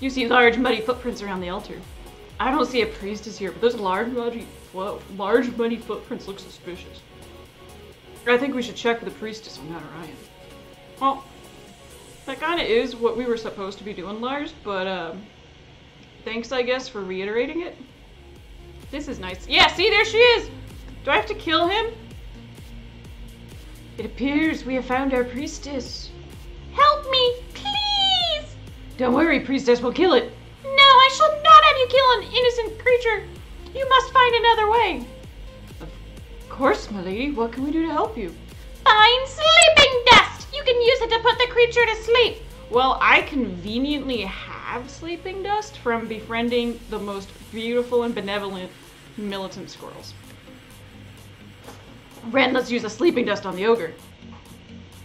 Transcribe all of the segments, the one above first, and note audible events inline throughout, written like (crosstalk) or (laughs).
You see large muddy footprints around the altar. I don't see a priestess here, but those large muddy, whoa, large muddy footprints look suspicious. I think we should check for the priestess on Mount Orion. Well, that kind of is what we were supposed to be doing, Lars, but um, thanks, I guess, for reiterating it. This is nice. Yeah, see, there she is! Do I have to kill him? It appears we have found our priestess. Help me! Don't worry, priestess, we'll kill it. No, I shall not have you kill an innocent creature. You must find another way. Of course, my lady. What can we do to help you? Find sleeping dust. You can use it to put the creature to sleep. Well, I conveniently have sleeping dust from befriending the most beautiful and benevolent militant squirrels. Rhen, let's use a sleeping dust on the ogre.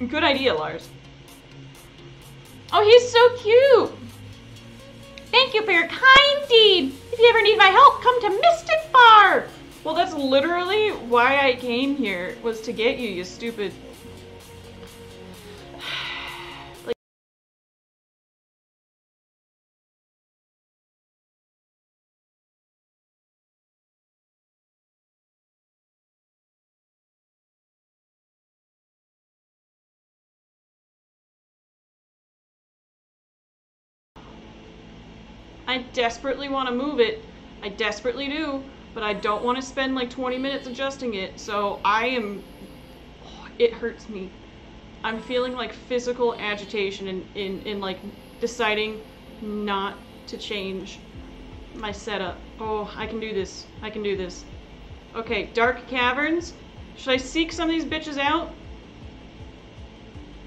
Good idea, Lars. Oh, he's so cute. Thank you for your kind deed. If you ever need my help, come to Mistafar. Well, that's literally why I came here, was to get you, you stupid... I desperately want to move it. I desperately do but I don't want to spend like 20 minutes adjusting it, so I am. Oh, (sighs) it hurts me. I'm feeling like physical agitation in, in, in like deciding not to change my setup. Oh, I can do this. I can do this. Okay, dark caverns. Should I seek some of these bitches out?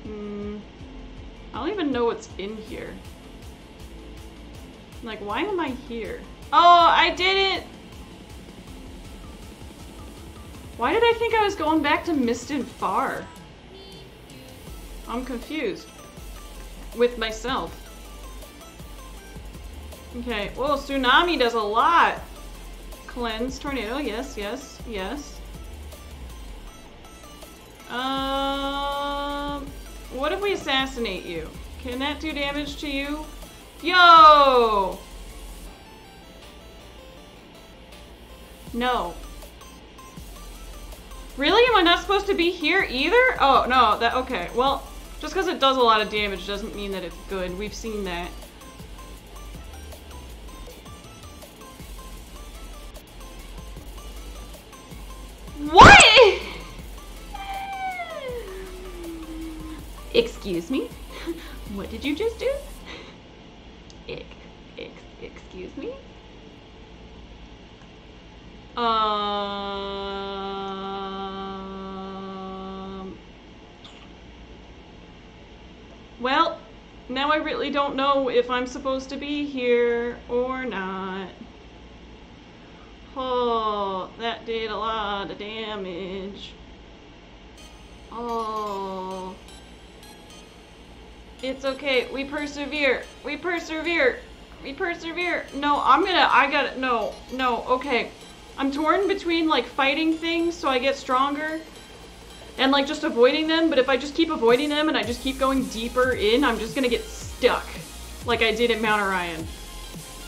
Hmm. I don't even know what's in here. Like, why am I here? Oh, I did it! Why did I think I was going back to Mistafar? I'm confused. With myself. Okay, well, Tsunami does a lot. Cleanse, Tornado, yes, yes, yes. Um, what if we assassinate you? Can that do damage to you? Yo! No. Really? Am I not supposed to be here either? Oh, no, that, okay. Well, just because it does a lot of damage doesn't mean that it's good. We've seen that. What? (laughs) Excuse me? (laughs) What did you just do? Ex ex excuse me? Um. Well, now I really don't know if I'm supposed to be here or not. Oh, that did a lot of damage. Oh. It's okay. We persevere. We persevere. We persevere. No, I'm gonna, I gotta, no, no, okay. I'm torn between like fighting things so I get stronger and like just avoiding them, but if I just keep avoiding them and I just keep going deeper in, I'm just gonna get stuck like I did at Mount Orion.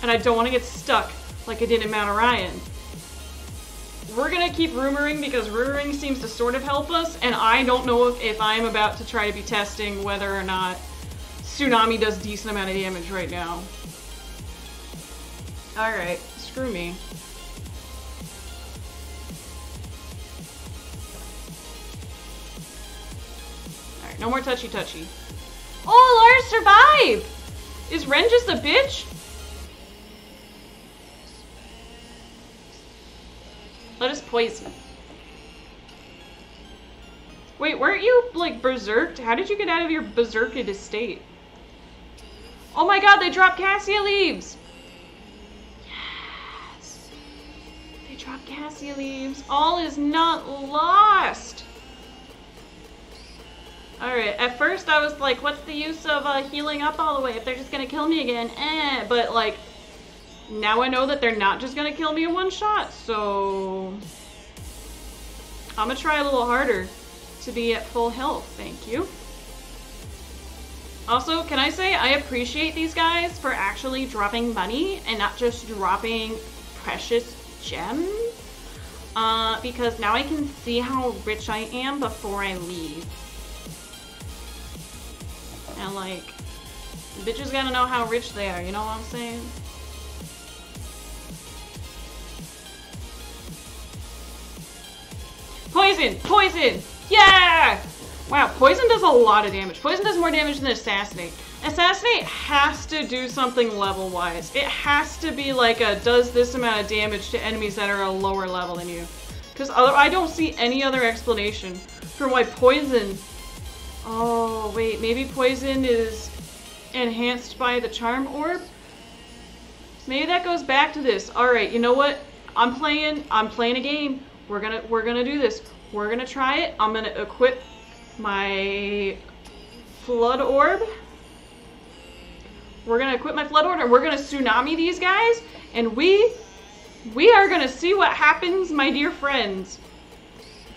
And I don't want to get stuck like I did at Mount Orion. We're gonna keep rumoring because rumoring seems to sort of help us, and I don't know if, if I'm about to try to be testing whether or not Tsunami does decent amount of damage right now. Alright, screw me. Alright, no more touchy touchy. Oh, Lars survived! Is Rhen just a bitch? Let us poison. Wait, weren't you, like, berserked? How did you get out of your berserked state? Oh my god, they dropped cassia leaves! Yes! They dropped cassia leaves. All is not lost! Alright, at first I was like, what's the use of uh, healing up all the way if they're just gonna kill me again? Eh, but like, now I know that they're not just gonna kill me in one shot, so... I'm gonna try a little harder to be at full health, thank you. Also, can I say I appreciate these guys for actually dropping money and not just dropping precious gems? Uh, because now I can see how rich I am before I leave. And like, bitches gotta know how rich they are, you know what I'm saying? Poison! Poison! Yeah! Wow, poison does a lot of damage. Poison does more damage than assassinate. Assassinate has to do something level-wise. It has to be like a does this amount of damage to enemies that are a lower level than you. Because I don't see any other explanation for why poison... Oh, wait, maybe poison is enhanced by the charm orb? Maybe that goes back to this. Alright, you know what? I'm playing, I'm playing a game. We're gonna, we're gonna do this. We're gonna try it. I'm gonna equip my flood orb. We're gonna equip my flood orb and we're gonna tsunami these guys and we we are gonna see what happens, my dear friends.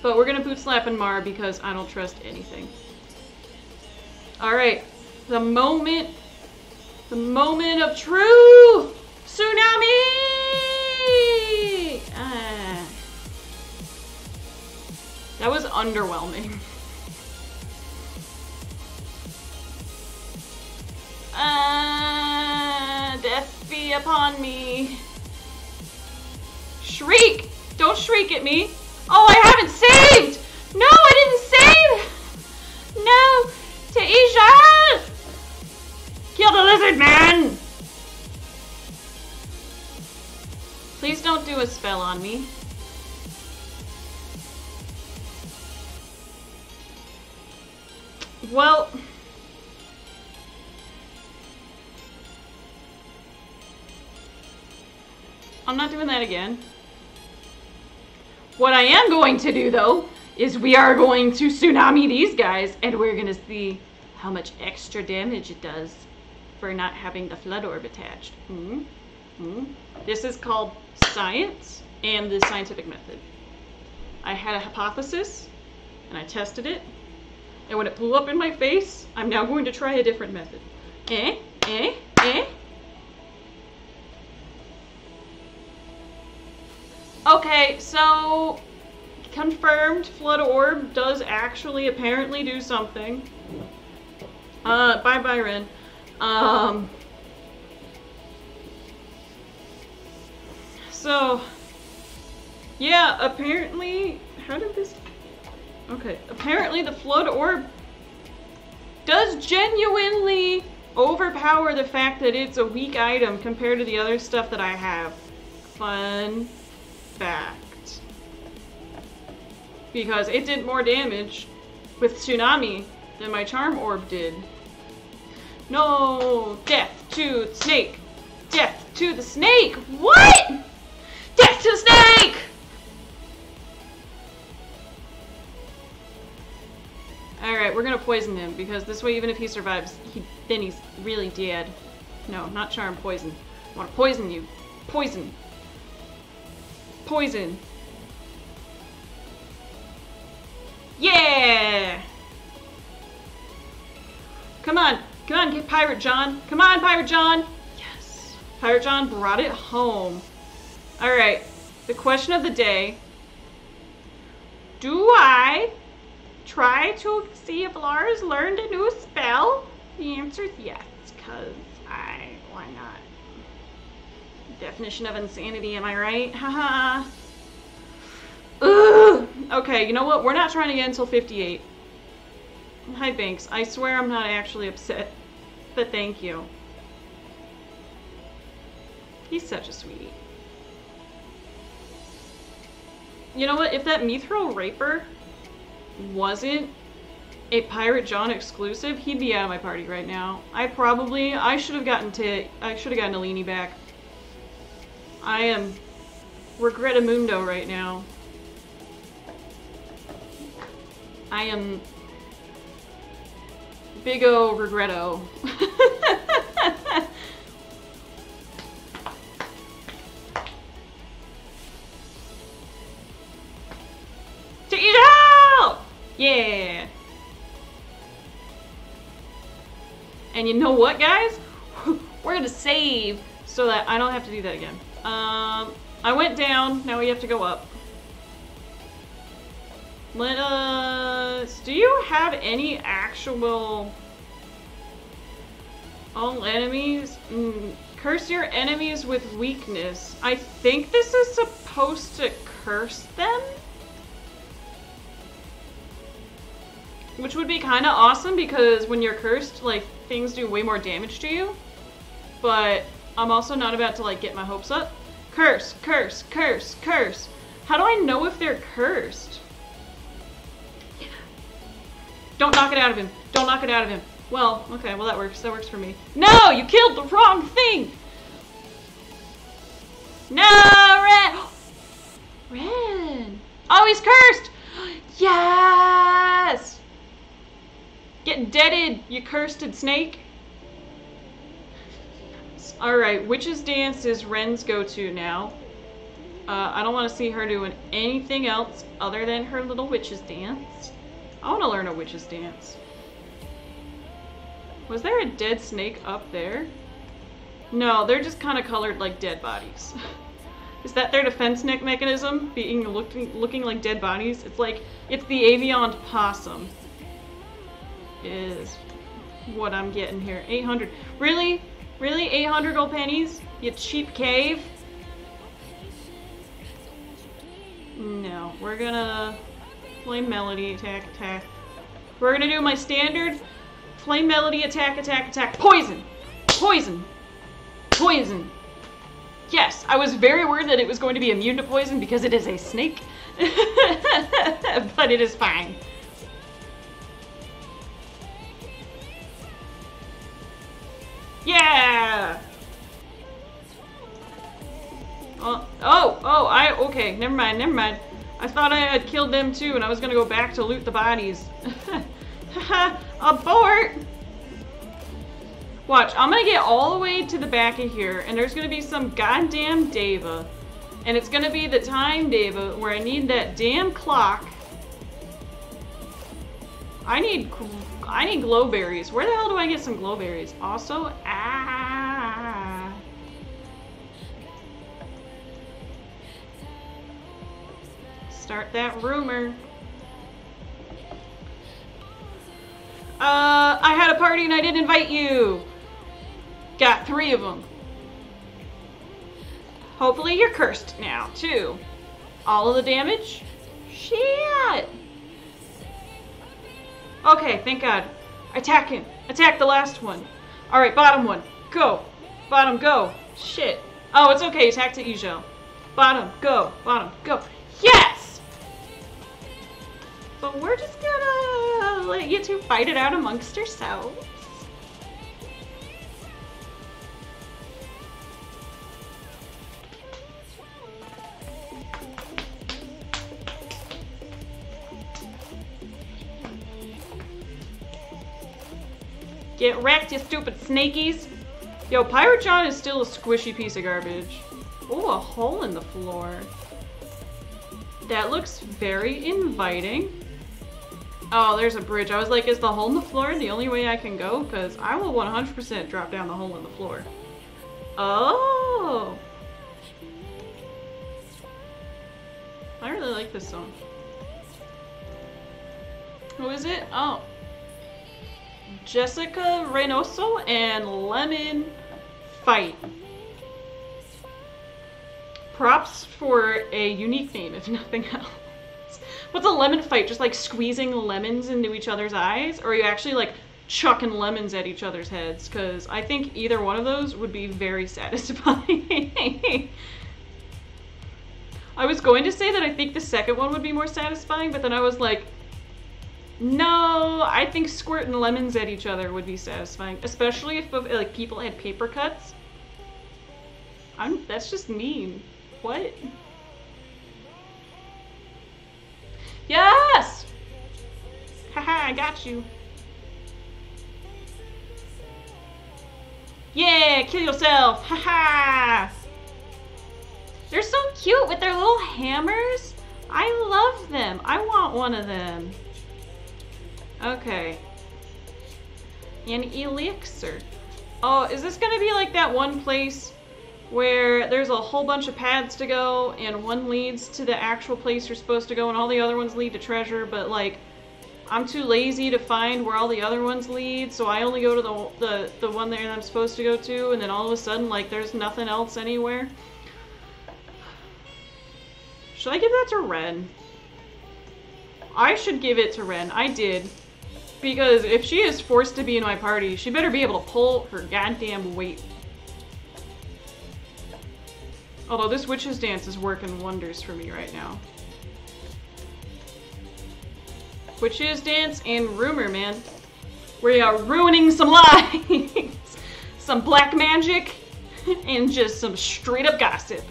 But we're gonna boot slap and Mar because I don't trust anything. Alright. The moment the moment of truth! Tsunami! Ah. That was underwhelming. (laughs) Death be upon me. Shriek! Don't shriek at me. Oh, I haven't saved! No, I didn't save! No! Taisha! Kill the lizard man! Please don't do a spell on me. Well... I'm not doing that again. What I am going to do, though, is we are going to tsunami these guys, and we're going to see how much extra damage it does for not having the flood orb attached. Mm -hmm. Mm -hmm. This is called science and the scientific method. I had a hypothesis, and I tested it, and when it blew up in my face, I'm now going to try a different method. Eh, eh, eh, Okay, so confirmed Flood Orb does actually apparently do something. Uh, bye Byron. Um, so, yeah, apparently, how did this, okay, apparently the Flood Orb does genuinely overpower the fact that it's a weak item compared to the other stuff that I have. Fun fact. Because it did more damage with Tsunami than my Charm Orb did. No! Death to the snake! Death to the snake! What? Death to the snake! Alright, we're gonna poison him because this way even if he survives, he, then he's really dead. No, not charm, poison. I wanna poison you. Poison. Poison. Yeah! Come on, come on, get Pirate John. Come on, Pirate John. Yes. Pirate John brought it home. Alright, the question of the day. Do I try to see if Lars learned a new spell? The answer is yes, because I, why not? Definition of insanity, am I right? (laughs) Haha. Ugh. Okay, you know what? We're not trying to get until 58. Hi, Banks. I swear I'm not actually upset. But thank you. He's such a sweetie. You know what? If that Mithril Rapier wasn't a Pirate John exclusive, he'd be out of my party right now. I probably, I should have gotten to, I should have gotten Elini back. I am regretamundo right now. I am big O regretto. (laughs) out! Yeah! And you know what, guys? (laughs) We're gonna save so that I don't have to do that again. Um, I went down, now we have to go up. Let us... Do you have any actual... All enemies? Mm, curse your enemies with weakness. I think this is supposed to curse them? Which would be kind of awesome because when you're cursed, like, things do way more damage to you. But I'm also not about to, like, get my hopes up. Curse, curse, curse, curse. How do I know if they're cursed? Don't knock it out of him. Don't knock it out of him. Well, okay, well that works. That works for me. No, you killed the wrong thing! No, Rhen! Rhen! Oh, he's cursed! Yes! Get deaded, you cursed snake. Alright, Witch's Dance is Rhen's go-to now. Uh, I don't want to see her doing anything else other than her little Witch's Dance. I want to learn a Witch's Dance. Was there a dead snake up there? No, they're just kind of colored like dead bodies. (laughs) Is that their defense neck mechanism? Being looking looking like dead bodies? It's like it's the avian possum. Is what I'm getting here. 800. Really? Really? 800 gold pennies? You cheap cave? No, we're gonna flame melody attack attack. We're gonna do my standard flame melody attack attack attack. Poison! Poison! Poison! Yes, I was very worried that it was going to be immune to poison because it is a snake. (laughs) but it is fine. Yeah! Oh, oh, oh, I, okay, never mind, never mind. I thought I had killed them too and I was gonna go back to loot the bodies. (laughs) Abort! Watch, I'm gonna get all the way to the back of here and there's gonna be some goddamn Deva. And it's gonna be the time Deva where I need that damn clock. I need I need glowberries. Where the hell do I get some glowberries? Also, ah. Start that rumor. Uh, I had a party and I didn't invite you. Got three of them. Hopefully you're cursed now, too. All of the damage? Shit! Okay, thank God. Attack him. Attack the last one. Alright, bottom one. Go. Bottom, go. Shit. Oh, it's okay. Attack to Egel. Bottom, go. Bottom, go. Yes! But we're just gonna let you two fight it out amongst yourselves. Get wrecked, you stupid snakies! Yo, Pirate John is still a squishy piece of garbage. Oh, a hole in the floor. That looks very inviting. Oh, there's a bridge. I was like, is the hole in the floor the only way I can go? Because I will 100% drop down the hole in the floor. Oh! I really like this song. Who is it? Oh. Jessica Reynoso and Lemon Fight. Props for a unique name, if (laughs) nothing else. What's a lemon fight? Just like squeezing lemons into each other's eyes? Or are you actually like chucking lemons at each other's heads? Because I think either one of those would be very (laughs) satisfying. I was going to say that I think the second one would be more satisfying, but then I was like, no, I think squirting lemons at each other would be satisfying, especially if like people had paper cuts. I'm that's just mean. What? Yes! Haha, I got you. Yeah, kill yourself. Haha. They're so cute with their little hammers. I love them. I want one of them. Okay. An elixir. Oh, is this gonna be like that one place where there's a whole bunch of paths to go and one leads to the actual place you're supposed to go and all the other ones lead to treasure, but like I'm too lazy to find where all the other ones lead, so I only go to the the, the one that I'm supposed to go to, and then all of a sudden, like, there's nothing else anywhere. Should I give that to Rhen? I should give it to Rhen. I did. Because if she is forced to be in my party, she better be able to pull her goddamn weight. Although this witch's dance is working wonders for me right now. Witch's dance and rumor, man. We are ruining some lives, (laughs) some black magic, and just some straight up gossip.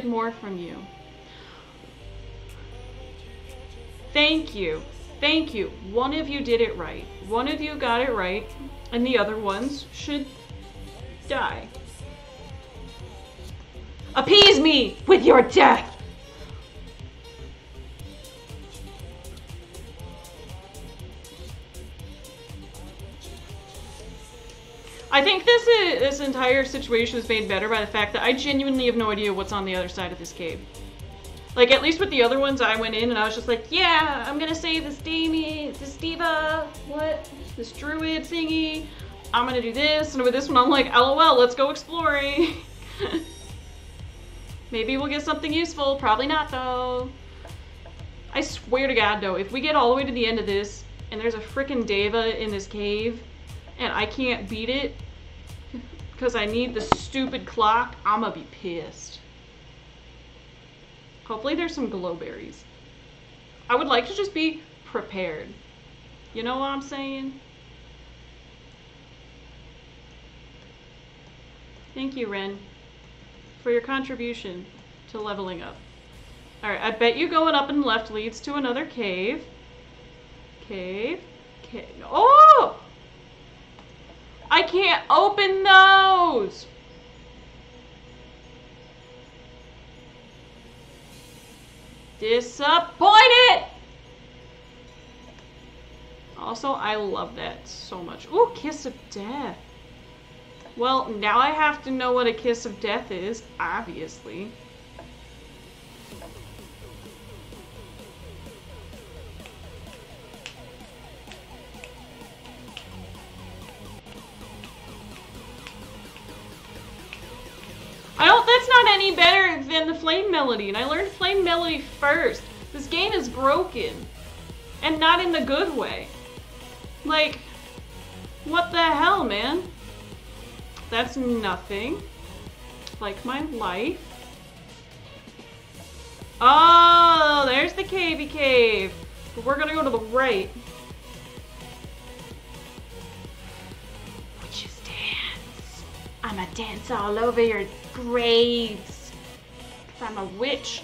Expected more from you. Thank you. Thank you. One of you did it right. One of you got it right, and the other ones should die. Appease me with your death! I think this is, this entire situation is made better by the fact that I genuinely have no idea what's on the other side of this cave. Like, at least with the other ones, I went in and I was just like, yeah, I'm gonna save this Damien, this Diva, what? This Druid thingy. I'm gonna do this. And with this one, I'm like, lol, let's go exploring. (laughs) Maybe we'll get something useful. Probably not, though. I swear to God, though, if we get all the way to the end of this and there's a freaking Deva in this cave and I can't beat it because I need the stupid clock, I'm gonna be pissed. Hopefully there's some glowberries. I would like to just be prepared. You know what I'm saying? Thank you, Rhen, for your contribution to leveling up. Alright, I bet you going up and left leads to another cave. Cave. Cave. Oh! I can't open those! Disappointed! Also, I love that so much. Ooh, Kiss of Death. Well, now I have to know what a Kiss of Death is, obviously. Better than the Flame Melody, and I learned Flame Melody first. This game is broken. And not in the good way. Like, what the hell, man? That's nothing. Like my life. Oh, there's the cavey cave. But we're gonna go to the right. Witch's dance. I'ma dance all over your graves. I'm a witch.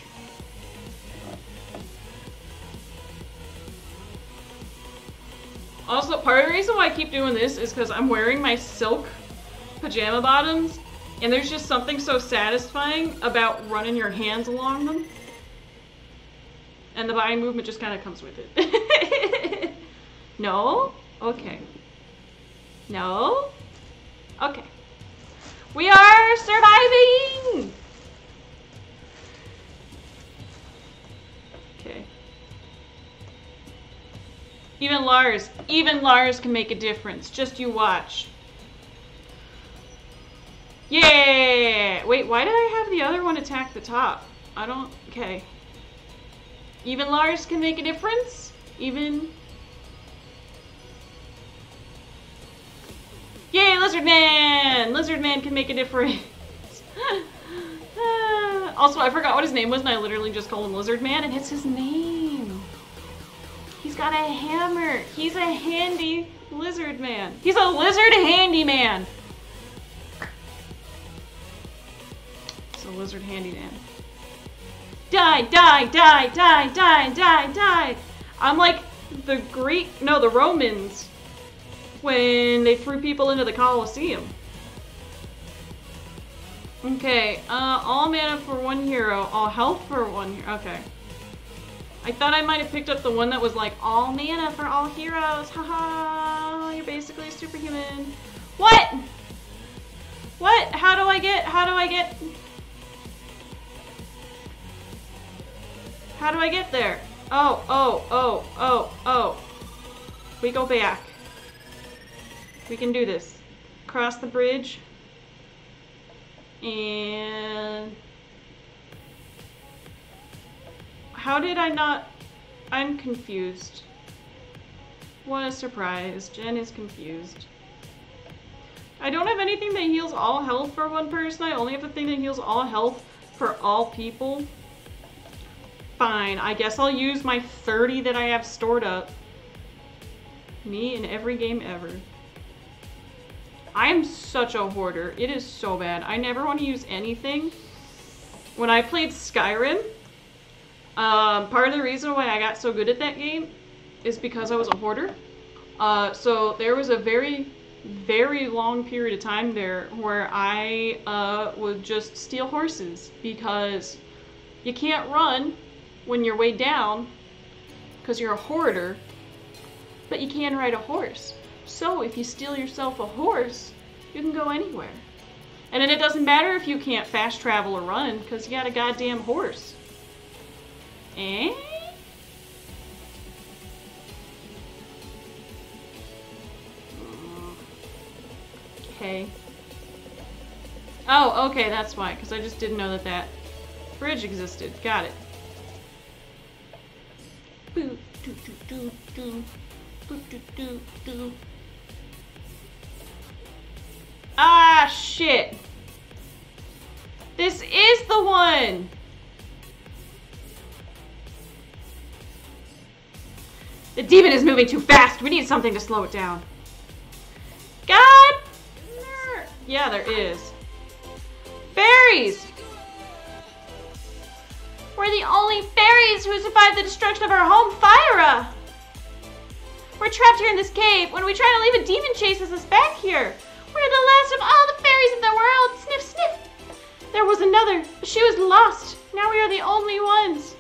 Also, part of the reason why I keep doing this is because I'm wearing my silk pajama bottoms, and there's just something so satisfying about running your hands along them. And the body movement just kind of comes with it. (laughs) no? Okay. No? Okay. We are surviving! Even Lars, even Lars can make a difference. Just you watch. Yeah! Wait, why did I have the other one attack the top? I don't... Okay. Even Lars can make a difference? Even... Yay, Lizard Man! Lizard Man can make a difference. (laughs) Ah. also, I forgot what his name was, and I literally just called him Lizard Man, and it's his name. Got a hammer. He's a handy lizard man. He's a lizard handyman. It's a lizard handyman. Die, die, die, die, die, die, die. I'm like the Greek, no, the Romans when they threw people into the Colosseum. Okay, uh, all mana for one hero, all health for one hero. Okay. I thought I might have picked up the one that was like all mana for all heroes. Haha, you're basically a superhuman. What? What? How do I get, how do I get? How do I get there? Oh, oh, oh, oh, oh. We go back. We can do this. Cross the bridge. And... How did I not... I'm confused. What a surprise. Jen is confused. I don't have anything that heals all health for one person. I only have the thing that heals all health for all people. Fine, I guess I'll use my 30 that I have stored up. Me in every game ever. I am such a hoarder. It is so bad. I never want to use anything. When I played Skyrim, um, part of the reason why I got so good at that game is because I was a hoarder. Uh, so there was a very, very long period of time there where I uh, would just steal horses because you can't run when you're way down because you're a hoarder, but you can ride a horse. So if you steal yourself a horse, you can go anywhere. And then it doesn't matter if you can't fast travel or run because you got a goddamn horse. Eh? Okay. Oh, okay, that's why, because I just didn't know that that bridge existed. Got it. Ah, shit. This is the one. The demon is moving too fast. We need something to slow it down. God! Yeah, there is. Fairies! We're the only fairies who survived the destruction of our home, Fyra! We're trapped here in this cave. When we try to leave, a demon chases us back here. We're the last of all the fairies in the world. Sniff, sniff. There was another, she was lost. Now we are the only ones.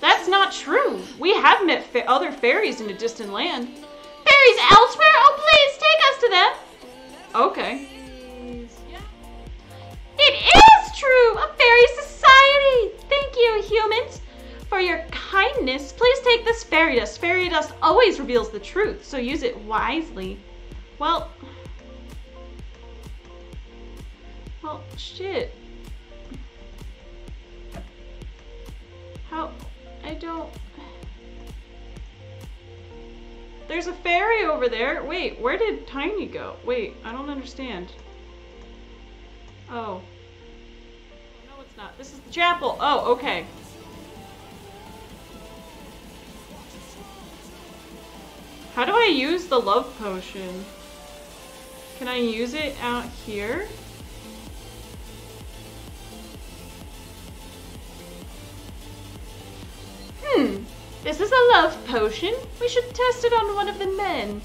That's not true. We have met fa other fairies in a distant land. Fairies elsewhere? Oh, please, take us to them. Okay. It is true! A fairy society! Thank you, humans! For your kindness, please take this fairy dust. Fairy dust always reveals the truth, so use it wisely. Well... Well, shit. How... I don't... There's a fairy over there. Wait, where did Tiny go? Wait, I don't understand. Oh. No, it's not. This is the chapel. Oh, okay. How do I use the love potion? Can I use it out here? This is a love potion. We should test it on one of the men.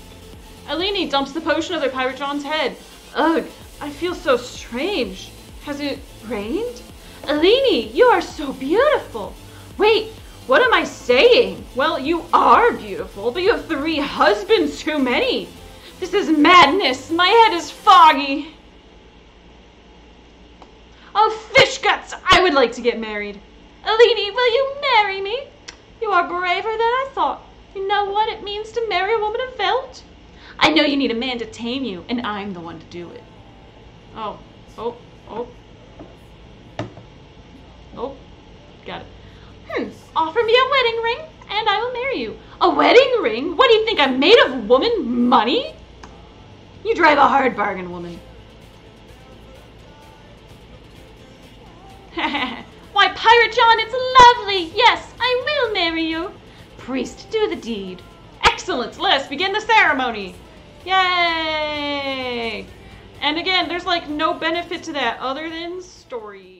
Elini dumps the potion over Pirate John's head. Ugh, I feel so strange. Has it rained? Elini, you are so beautiful. Wait, what am I saying? Well, you are beautiful, but you have three husbands too many. This is madness. My head is foggy. Oh, fish guts! I would like to get married. Elini, will you marry me? You are braver than I thought. You know what it means to marry a woman of Veld? I know you need a man to tame you, and I'm the one to do it. Oh, oh, oh. Oh, got it. Hmm, offer me a wedding ring, and I will marry you. A wedding ring? What do you think I'm made of, woman? Money? You drive a hard bargain, woman. (laughs) Pirate John, it's lovely! Yes, I will marry you. Priest, do the deed. Excellent! Let us begin the ceremony! Yay! And again, there's like no benefit to that other than story.